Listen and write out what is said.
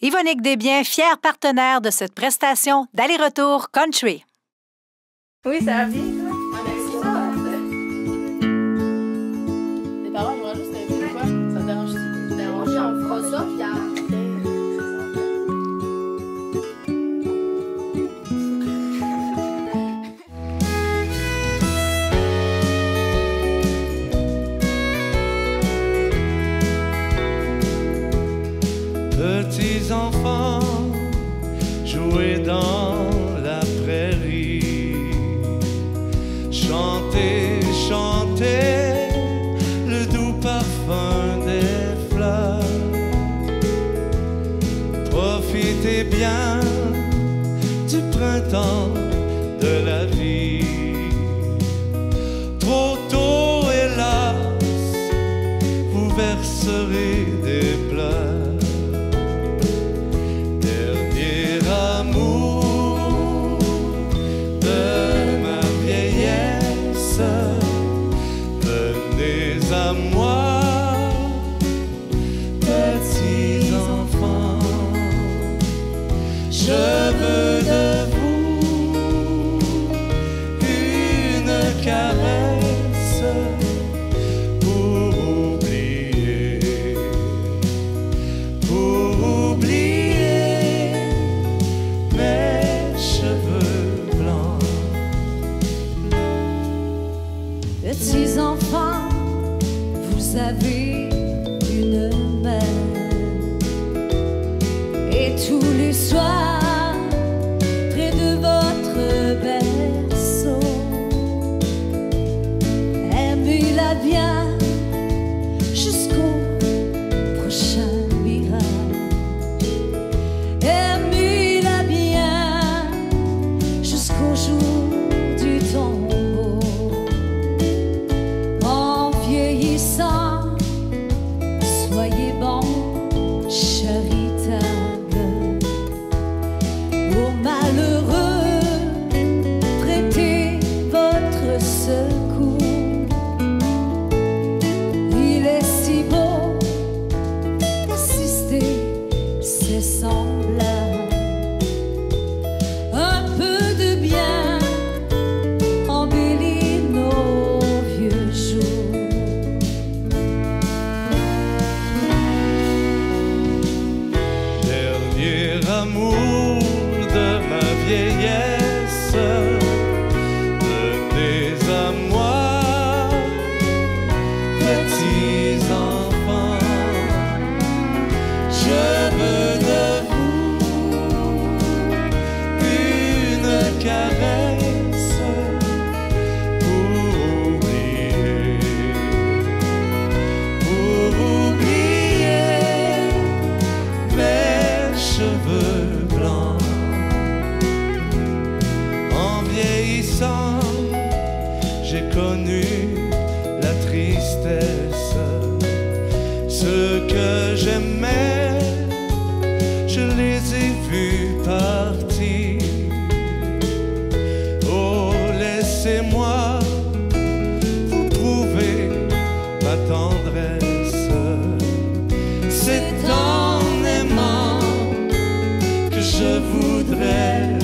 Yvonique Desbiens, fière partenaire de cette prestation d'aller-retour country. Oui, ça va bien, Enfants, jouez dans la prairie. Chantez, chantez le doux parfum des fleurs. Profitez bien du printemps de la vie. Moi, petits enfants. Je veux de vous une mère. Et tous les soirs, près de votre berceau, aimez-la bien jusqu'au prochain mirage. Aimez-la bien jusqu'au jour du tombeau. En vieillissant, Dernier amour de ma vieillesse, j'ai connu la tristesse. Ce que j'aimais, je les ai vus partir. Oh, laissez-moi vous prouver ma tendresse. C'est en aimant que je voudrais.